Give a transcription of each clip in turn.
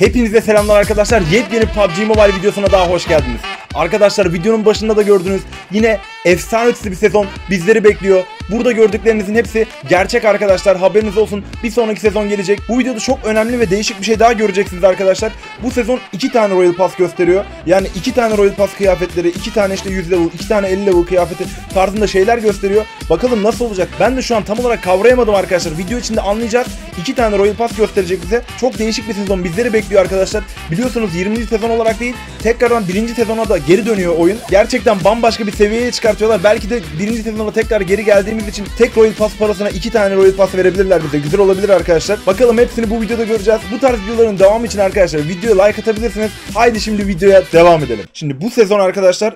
Hepinize selamlar arkadaşlar. Yepyeni PUBG Mobile videosuna daha hoş geldiniz. Arkadaşlar videonun başında da gördünüz. Yine efsane ötesi bir sezon bizleri bekliyor. Burada gördüklerinizin hepsi gerçek arkadaşlar. Haberiniz olsun. Bir sonraki sezon gelecek. Bu videoda çok önemli ve değişik bir şey daha göreceksiniz arkadaşlar. Bu sezon iki tane Royal Pass gösteriyor. Yani iki tane Royal Pass kıyafetleri, iki tane işte 100 level, iki tane 50 level kıyafeti tarzında şeyler gösteriyor. Bakalım nasıl olacak? Ben de şu an tam olarak kavrayamadım arkadaşlar. Video içinde anlayacağız. İki tane Royal Pass gösterecek bize. Çok değişik bir sezon bizleri bekliyor arkadaşlar. Biliyorsunuz 20. sezon olarak değil, tekrardan birinci sezona da geri dönüyor oyun. Gerçekten bambaşka bir seviyeye çıkartıyorlar. Belki de birinci sezona tekrar geri geldiğimiz için tek Royal Pass parasına iki tane Royal Pass verebilirler bize. Güzel olabilir arkadaşlar. Bakalım hepsini bu videoda göreceğiz. Bu tarz videoların devamı için arkadaşlar videoya like atabilirsiniz. Haydi şimdi videoya devam edelim. Şimdi bu sezon arkadaşlar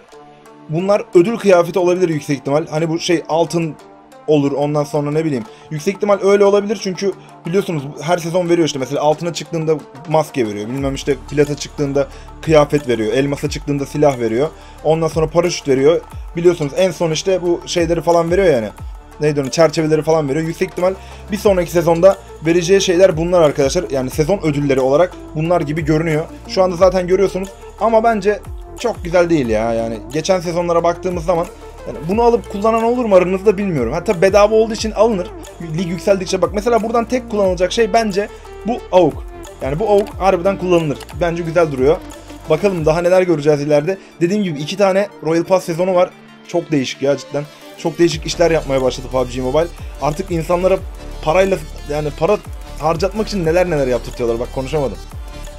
bunlar ödül kıyafeti olabilir yüksek ihtimal. Hani bu şey altın olur ondan sonra ne bileyim. Yüksek ihtimal öyle olabilir çünkü biliyorsunuz her sezon veriyor işte mesela altına çıktığında maske veriyor. Bilmem işte plata çıktığında kıyafet veriyor. Elmasa çıktığında silah veriyor. Ondan sonra paraşüt veriyor. Biliyorsunuz en son işte bu şeyleri falan veriyor yani. Neydi onu çerçeveleri falan veriyor. Yüksek ihtimal bir sonraki sezonda vereceği şeyler bunlar arkadaşlar. Yani sezon ödülleri olarak bunlar gibi görünüyor. Şu anda zaten görüyorsunuz. Ama bence çok güzel değil ya. Yani geçen sezonlara baktığımız zaman yani bunu alıp kullanan olur mu aranızda bilmiyorum. Hatta bedava olduğu için alınır. Lig yükseldikçe bak mesela buradan tek kullanılacak şey bence bu AUK. Yani bu AUK harbiden kullanılır. Bence güzel duruyor. Bakalım daha neler göreceğiz ileride. Dediğim gibi iki tane Royal Pass sezonu var. Çok değişik ya cidden. Çok değişik işler yapmaya başladı PUBG Mobile. Artık insanlara parayla yani para harcatmak için neler neler yaptırtıyorlar. Bak konuşamadım.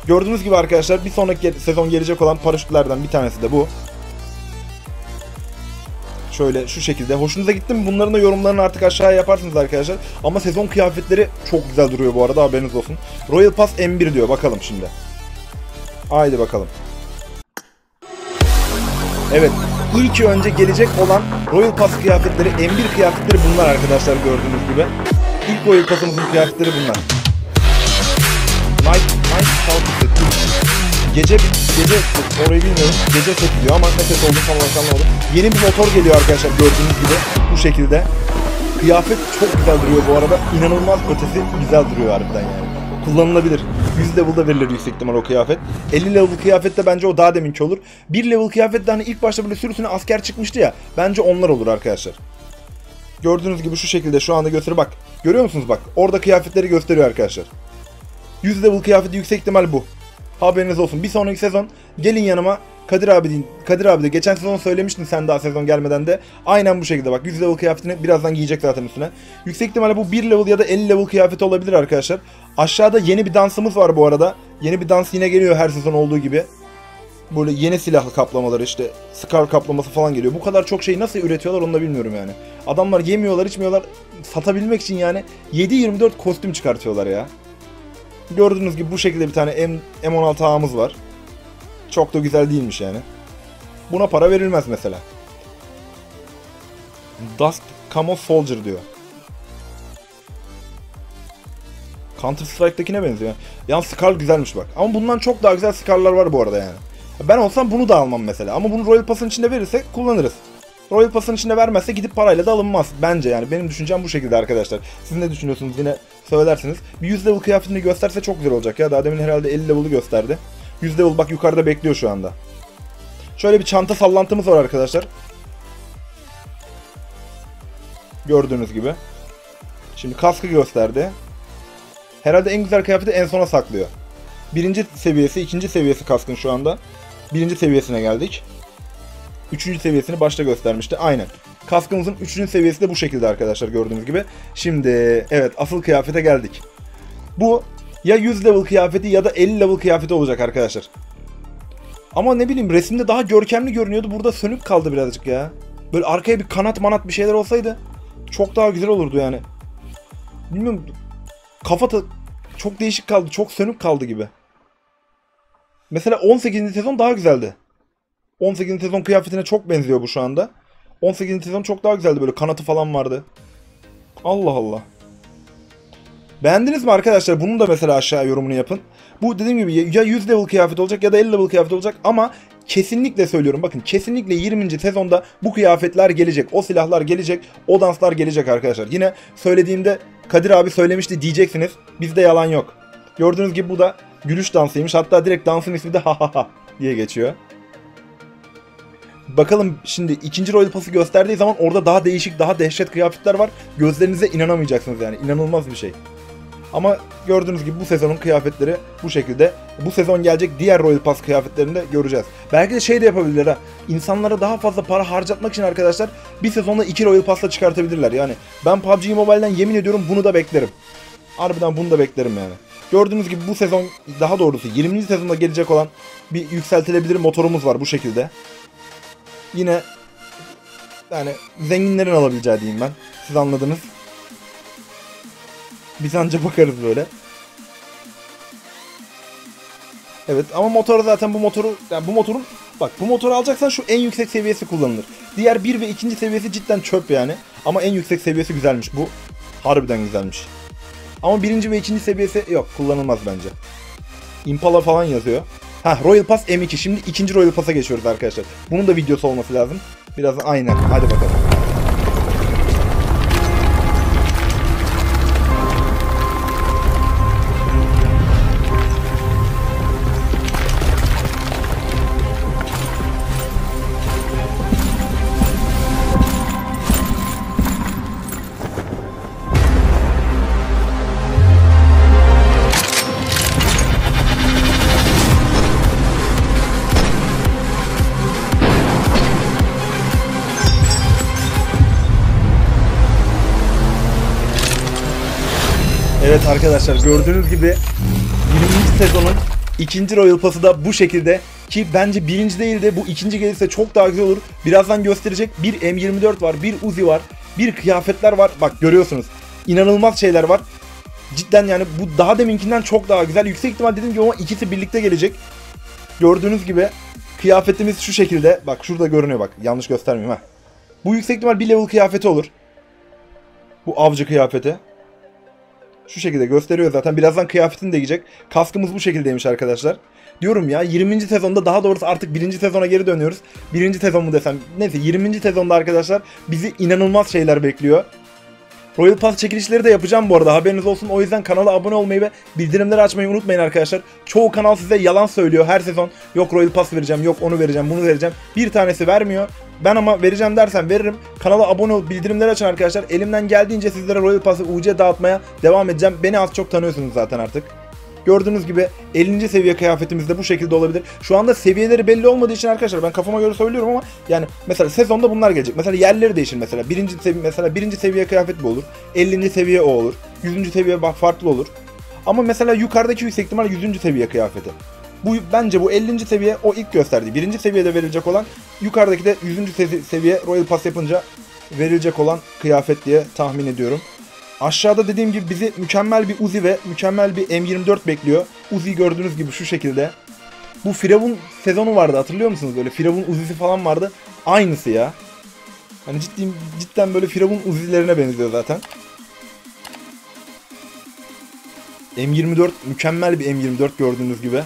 Gördüğünüz gibi arkadaşlar bir sonraki sezon gelecek olan paraşütlerden bir tanesi de bu. Şöyle şu şekilde. Hoşunuza gitti mi? Bunların da yorumlarını artık aşağıya yaparsınız arkadaşlar. Ama sezon kıyafetleri çok güzel duruyor bu arada haberiniz olsun. Royal Pass M1 diyor. Bakalım şimdi. Haydi bakalım. Evet. İlk önce gelecek olan Royal Pass kıyafetleri, M1 kıyafetleri bunlar arkadaşlar gördüğünüz gibi. İlk Royal Pass'ımızın kıyafetleri bunlar. Night, Night seti. Gece, gece orayı bilmiyorum. Gece set diyor ama ne set olduğunu tam olarak anlamadım. Yeni bir motor geliyor arkadaşlar gördüğünüz gibi. Bu şekilde. Kıyafet çok güzel duruyor bu arada. İnanılmaz ötesi güzel duruyor harbiden yani. Kullanılabilir. 100 level'da verilir yüksek ihtimal o kıyafet. 50 level kıyafette bence o daha deminki olur. 1 level kıyafette hani ilk başta böyle sürüsüne asker çıkmıştı ya. Bence onlar olur arkadaşlar. Gördüğünüz gibi şu şekilde şu anda gösteri bak. Görüyor musunuz bak. Orada kıyafetleri gösteriyor arkadaşlar. 100 level kıyafeti yüksek ihtimal bu. Haberiniz olsun. Bir sonraki sezon gelin yanıma Kadir abi. Kadir abi de geçen sezon söylemiştin sen daha sezon gelmeden de. Aynen bu şekilde bak 100 level kıyafetini birazdan giyecek zaten üstüne. Yüksek ihtimalle bu 1 level ya da 50 level kıyafeti olabilir arkadaşlar. Aşağıda yeni bir dansımız var bu arada. Yeni bir dans yine geliyor her sezon olduğu gibi. Böyle yeni silahlı kaplamalar işte Scar kaplaması falan geliyor. Bu kadar çok şeyi nasıl üretiyorlar onu da bilmiyorum yani. Adamlar yemiyorlar içmiyorlar satabilmek için yani 7-24 kostüm çıkartıyorlar ya. Gördüğünüz gibi bu şekilde bir tane M M16 ağımız var. Çok da güzel değilmiş yani. Buna para verilmez mesela. Dust Camo Soldier diyor. Counter Strike'dakine benziyor. Yalnız Scar güzelmiş bak. Ama bundan çok daha güzel Scar'lar var bu arada yani. Ben olsam bunu da almam mesela. Ama bunu Royal Pass'ın içinde verirse kullanırız. Royal Pass'ın içinde vermezse gidip parayla da alınmaz. Bence yani benim düşüncem bu şekilde arkadaşlar. Siz ne düşünüyorsunuz yine söylersiniz. Bir 100 level kıyafetini gösterse çok güzel olacak ya. Daha demin herhalde 50 level'ı gösterdi. 100 level bak yukarıda bekliyor şu anda. Şöyle bir çanta sallantımız var arkadaşlar. Gördüğünüz gibi. Şimdi kaskı gösterdi. Herhalde en güzel kıyafeti en sona saklıyor. Birinci seviyesi, ikinci seviyesi kaskın şu anda. Birinci seviyesine geldik. Üçüncü seviyesini başta göstermişti. Aynen. Kaskımızın üçüncü seviyesi de bu şekilde arkadaşlar gördüğünüz gibi. Şimdi evet asıl kıyafete geldik. Bu ya 100 level kıyafeti ya da 50 level kıyafeti olacak arkadaşlar. Ama ne bileyim resimde daha görkemli görünüyordu. Burada sönük kaldı birazcık ya. Böyle arkaya bir kanat manat bir şeyler olsaydı çok daha güzel olurdu yani. Bilmiyorum kafa çok değişik kaldı. Çok sönük kaldı gibi. Mesela 18. sezon daha güzeldi. 18. sezon kıyafetine çok benziyor bu şu anda. 18. sezon çok daha güzeldi böyle kanatı falan vardı. Allah Allah. Beğendiniz mi arkadaşlar? Bunun da mesela aşağı yorumunu yapın. Bu dediğim gibi ya 100 level kıyafet olacak ya da 50 level kıyafet olacak ama kesinlikle söylüyorum bakın kesinlikle 20. sezonda bu kıyafetler gelecek. O silahlar gelecek. O danslar gelecek arkadaşlar. Yine söylediğimde Kadir abi söylemişti diyeceksiniz. Bizde yalan yok. Gördüğünüz gibi bu da gülüş dansıymış. Hatta direkt dansın ismi de ha ha ha diye geçiyor. Bakalım şimdi ikinci Royal Pass'ı gösterdiği zaman orada daha değişik, daha dehşet kıyafetler var. Gözlerinize inanamayacaksınız yani. İnanılmaz bir şey. Ama gördüğünüz gibi bu sezonun kıyafetleri bu şekilde. Bu sezon gelecek diğer Royal Pass kıyafetlerini de göreceğiz. Belki de şey de yapabilirler ha. İnsanlara daha fazla para harcatmak için arkadaşlar bir sezonda iki Royal Pass'la çıkartabilirler. Yani ben PUBG Mobile'den yemin ediyorum bunu da beklerim. Harbiden bunu da beklerim yani. Gördüğünüz gibi bu sezon daha doğrusu 20. sezonda gelecek olan bir yükseltilebilir motorumuz var bu şekilde. Yine yani zenginlerin alabileceği diyeyim ben. Siz anladınız. Biz anca bakarız böyle. Evet ama motor zaten bu motoru yani bu motorun bak bu motoru alacaksan şu en yüksek seviyesi kullanılır. Diğer 1 ve 2. seviyesi cidden çöp yani. Ama en yüksek seviyesi güzelmiş. Bu harbiden güzelmiş. Ama birinci ve ikinci seviyesi yok kullanılmaz bence. Impala falan yazıyor. Ha Royal Pass M2. Şimdi ikinci Royal Pass'a geçiyoruz arkadaşlar. Bunun da videosu olması lazım. Biraz aynen. Hadi bakalım. Arkadaşlar gördüğünüz gibi 20. sezonun ikinci Royal Pass'ı da bu şekilde ki bence birinci değil de bu ikinci gelirse çok daha güzel olur. Birazdan gösterecek bir M24 var, bir Uzi var, bir kıyafetler var. Bak görüyorsunuz inanılmaz şeyler var. Cidden yani bu daha deminkinden çok daha güzel. Yüksek ihtimal dediğim gibi ama ikisi birlikte gelecek. Gördüğünüz gibi kıyafetimiz şu şekilde. Bak şurada görünüyor bak. Yanlış göstermeyeyim ha. Bu yüksek ihtimal bir level kıyafeti olur. Bu avcı kıyafeti. Şu şekilde gösteriyor zaten. Birazdan kıyafetini de giyecek. Kaskımız bu şekildeymiş arkadaşlar. Diyorum ya 20. sezonda daha doğrusu artık 1. sezona geri dönüyoruz. 1. sezon mu desem. Neyse 20. sezonda arkadaşlar bizi inanılmaz şeyler bekliyor. Royal Pass çekilişleri de yapacağım bu arada haberiniz olsun. O yüzden kanala abone olmayı ve bildirimleri açmayı unutmayın arkadaşlar. Çoğu kanal size yalan söylüyor her sezon. Yok Royal Pass vereceğim, yok onu vereceğim, bunu vereceğim. Bir tanesi vermiyor. Ben ama vereceğim dersen veririm. Kanala abone ol, bildirimleri açın arkadaşlar. Elimden geldiğince sizlere Royal Pass'ı UC dağıtmaya devam edeceğim. Beni az çok tanıyorsunuz zaten artık. Gördüğünüz gibi 50. seviye kıyafetimiz de bu şekilde olabilir. Şu anda seviyeleri belli olmadığı için arkadaşlar ben kafama göre söylüyorum ama yani mesela sezonda bunlar gelecek. Mesela yerleri değişir mesela. Birinci seviye mesela birinci seviye kıyafet bu olur. 50. seviye o olur. 100. seviye farklı olur. Ama mesela yukarıdaki yüksek ihtimal 100. seviye kıyafeti. Bu bence bu 50. seviye o ilk gösterdiği. Birinci seviyede verilecek olan yukarıdaki de 100. sevi- seviye Royal Pass yapınca verilecek olan kıyafet diye tahmin ediyorum. Aşağıda dediğim gibi bizi mükemmel bir Uzi ve mükemmel bir M24 bekliyor. Uzi gördüğünüz gibi şu şekilde. Bu Firavun sezonu vardı hatırlıyor musunuz? Böyle Firavun Uzi'si falan vardı. Aynısı ya. Hani ciddi, cidden böyle Firavun Uzi'lerine benziyor zaten. M24 mükemmel bir M24 gördüğünüz gibi.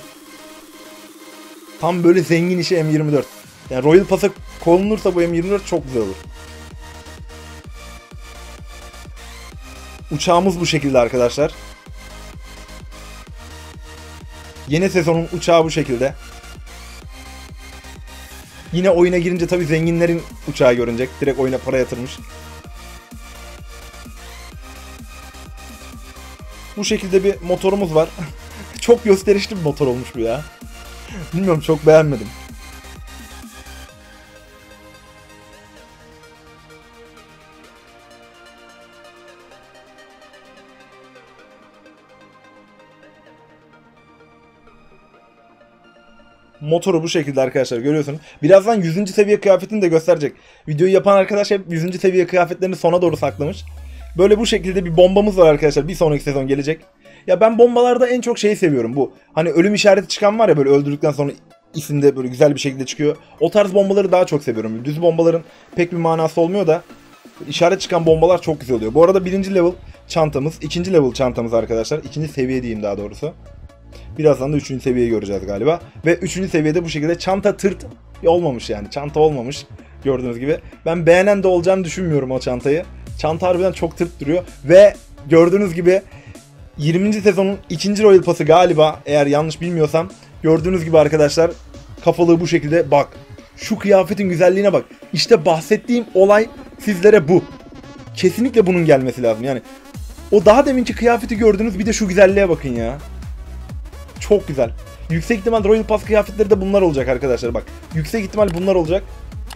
Tam böyle zengin işi M24. Yani Royal Pass'a konulursa bu M24 çok güzel olur. Uçağımız bu şekilde arkadaşlar. Yeni sezonun uçağı bu şekilde. Yine oyuna girince tabii zenginlerin uçağı görünecek. Direkt oyuna para yatırmış. Bu şekilde bir motorumuz var. çok gösterişli bir motor olmuş bu ya. Bilmiyorum çok beğenmedim. Motoru bu şekilde arkadaşlar görüyorsunuz. Birazdan 100. seviye kıyafetini de gösterecek. Videoyu yapan arkadaş hep 100. seviye kıyafetlerini sona doğru saklamış. Böyle bu şekilde bir bombamız var arkadaşlar. Bir sonraki sezon gelecek. Ya ben bombalarda en çok şeyi seviyorum bu. Hani ölüm işareti çıkan var ya böyle öldürdükten sonra isimde böyle güzel bir şekilde çıkıyor. O tarz bombaları daha çok seviyorum. Düz bombaların pek bir manası olmuyor da işaret çıkan bombalar çok güzel oluyor. Bu arada birinci level çantamız, ikinci level çantamız arkadaşlar. İkinci seviye diyeyim daha doğrusu. Birazdan da üçüncü seviyeyi göreceğiz galiba. Ve üçüncü seviyede bu şekilde çanta tırt olmamış yani. Çanta olmamış gördüğünüz gibi. Ben beğenen de olacağını düşünmüyorum o çantayı. Çanta harbiden çok tırt duruyor. Ve gördüğünüz gibi 20. sezonun ikinci Royal Pass'ı galiba eğer yanlış bilmiyorsam. Gördüğünüz gibi arkadaşlar kafalığı bu şekilde bak. Şu kıyafetin güzelliğine bak. İşte bahsettiğim olay sizlere bu. Kesinlikle bunun gelmesi lazım. Yani o daha deminki kıyafeti gördünüz bir de şu güzelliğe bakın ya. Çok güzel. Yüksek ihtimal Royal Pass kıyafetleri de bunlar olacak arkadaşlar bak. Yüksek ihtimal bunlar olacak.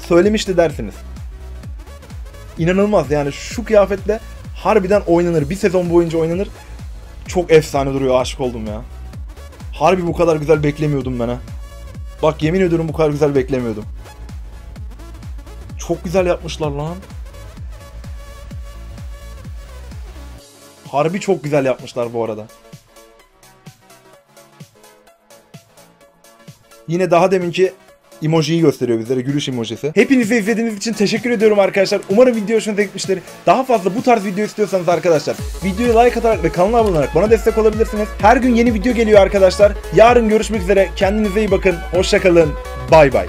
Söylemişti dersiniz. İnanılmaz yani şu kıyafetle harbiden oynanır. Bir sezon boyunca oynanır. Çok efsane duruyor aşık oldum ya. Harbi bu kadar güzel beklemiyordum ben ha. Bak yemin ediyorum bu kadar güzel beklemiyordum. Çok güzel yapmışlar lan. Harbi çok güzel yapmışlar bu arada. Yine daha deminki emojiyi gösteriyor bizlere gülüş emojisi. Hepinize izlediğiniz için teşekkür ediyorum arkadaşlar. Umarım video hoşunuza gitmiştir. Daha fazla bu tarz video istiyorsanız arkadaşlar videoyu like atarak ve kanala abone olarak bana destek olabilirsiniz. Her gün yeni video geliyor arkadaşlar. Yarın görüşmek üzere. Kendinize iyi bakın. Hoşçakalın. Bay bay.